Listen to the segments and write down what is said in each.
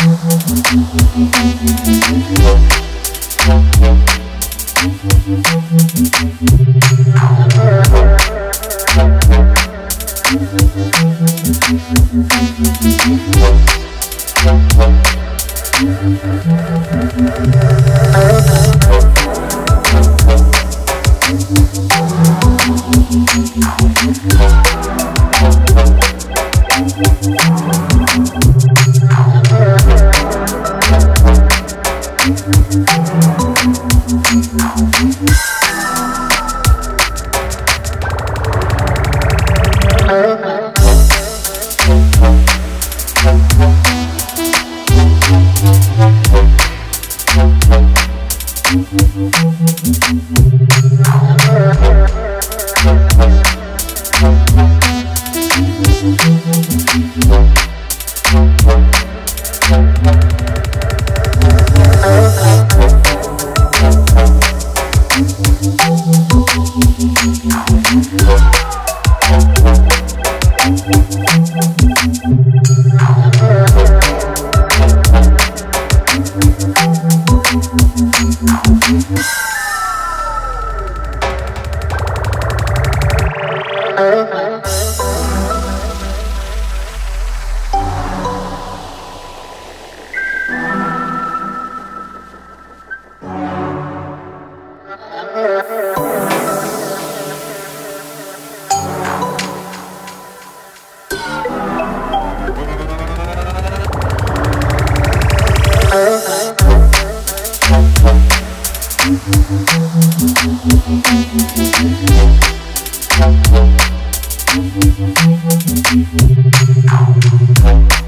Thank Thank Uh-huh. Thank you.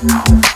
Thank